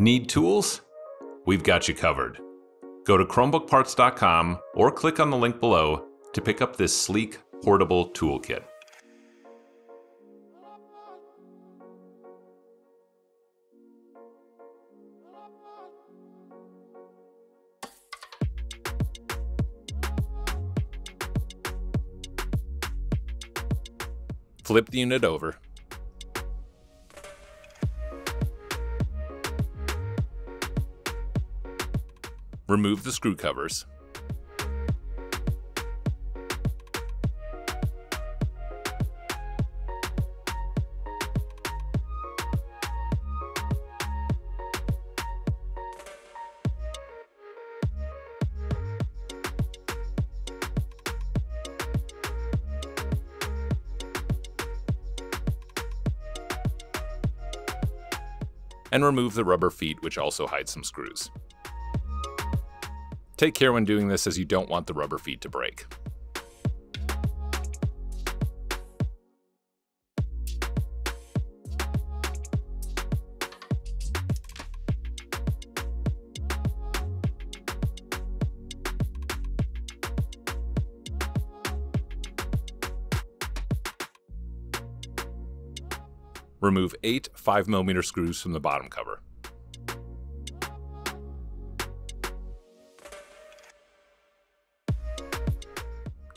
Need tools? We've got you covered. Go to ChromebookParts.com or click on the link below to pick up this sleek, portable toolkit. Flip the unit over. Remove the screw covers. and remove the rubber feet which also hide some screws. Take care when doing this as you don't want the rubber feet to break. Remove eight 5mm screws from the bottom cover.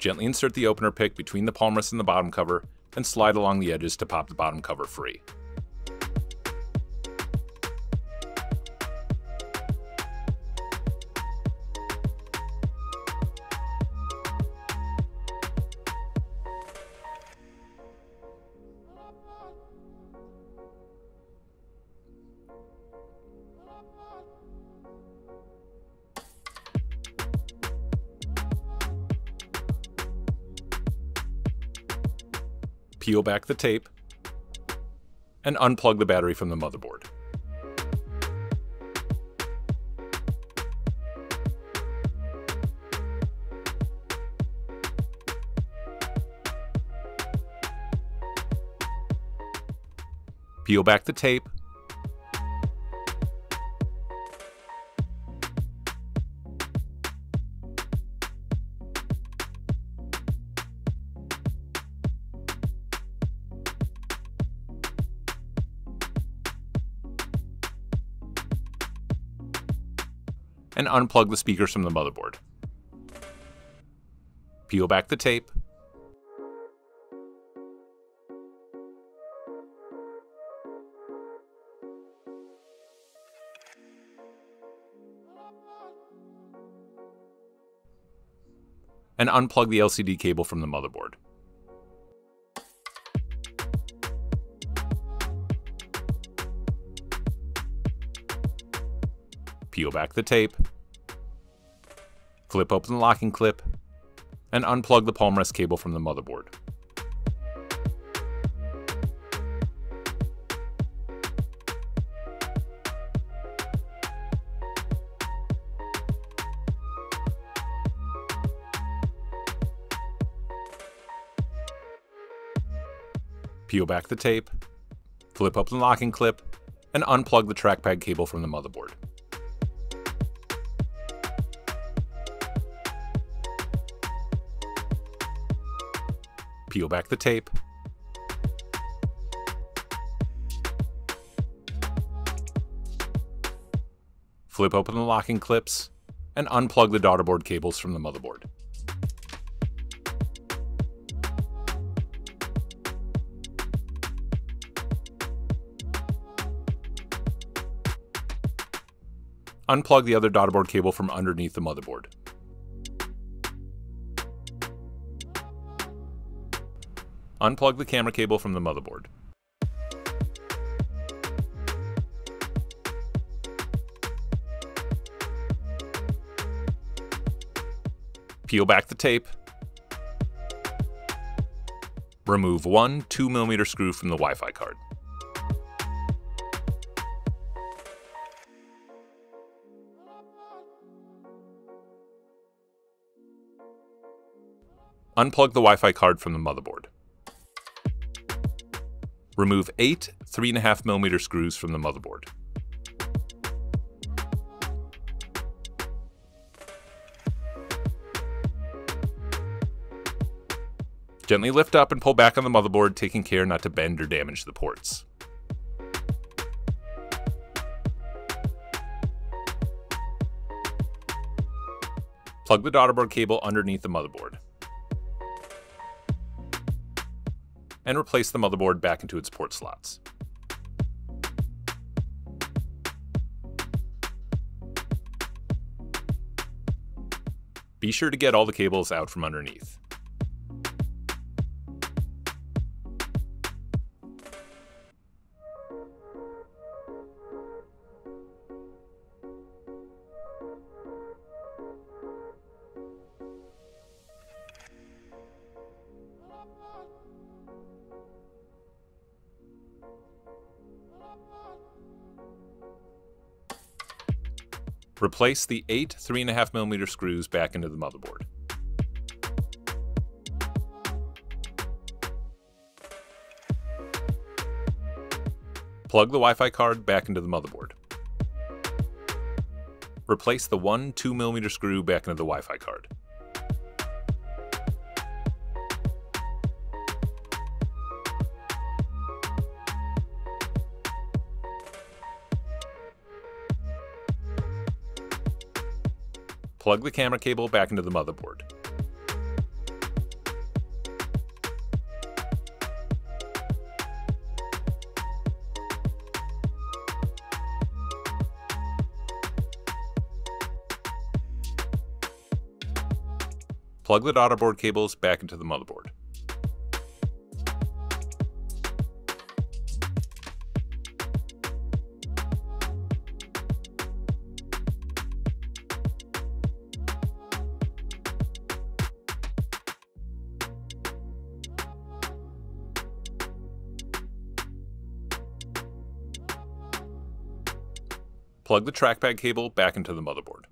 Gently insert the opener pick between the palm rest and the bottom cover, and slide along the edges to pop the bottom cover free. Peel back the tape, and unplug the battery from the motherboard. Peel back the tape, and unplug the speakers from the motherboard. Peel back the tape. And unplug the LCD cable from the motherboard. peel back the tape, flip open the locking clip, and unplug the palm rest cable from the motherboard. Peel back the tape, flip open the locking clip, and unplug the trackpad cable from the motherboard. Peel back the tape, flip open the locking clips, and unplug the daughterboard cables from the motherboard. Unplug the other daughterboard cable from underneath the motherboard. Unplug the camera cable from the motherboard. Peel back the tape. Remove one 2mm screw from the Wi-Fi card. Unplug the Wi-Fi card from the motherboard. Remove eight 3.5mm screws from the motherboard. Gently lift up and pull back on the motherboard, taking care not to bend or damage the ports. Plug the daughterboard cable underneath the motherboard. And replace the motherboard back into its port slots. Be sure to get all the cables out from underneath. Replace the eight 3.5mm screws back into the motherboard. Plug the Wi-Fi card back into the motherboard. Replace the one 2mm screw back into the Wi-Fi card. Plug the camera cable back into the motherboard. Plug the daughterboard cables back into the motherboard. Plug the trackpad cable back into the motherboard.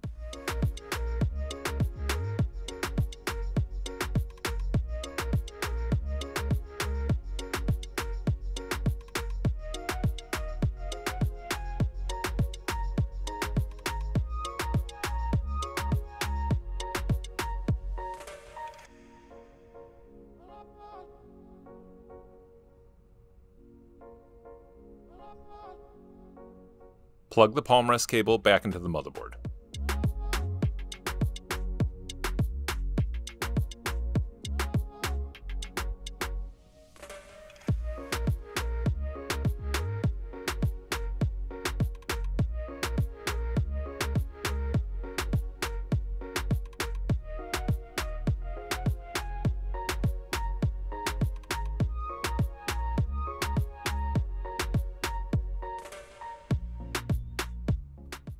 Plug the palm rest cable back into the motherboard.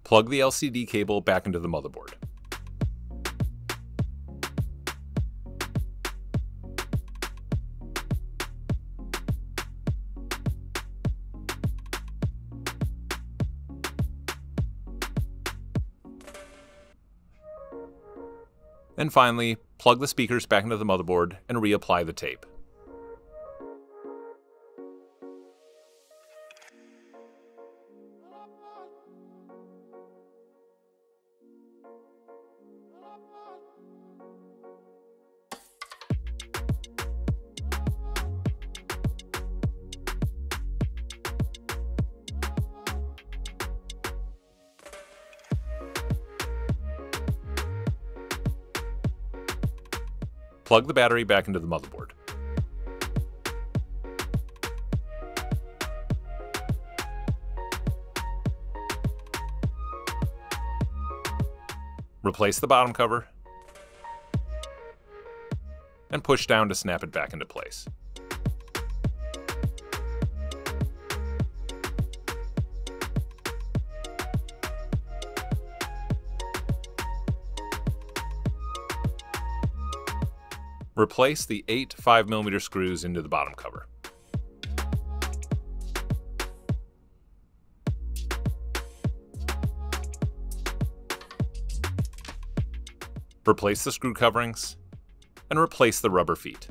Plug the LCD cable back into the motherboard. And finally, plug the speakers back into the motherboard and reapply the tape. Plug the battery back into the motherboard. Replace the bottom cover and push down to snap it back into place. Replace the eight 5mm screws into the bottom cover. Replace the screw coverings, and replace the rubber feet.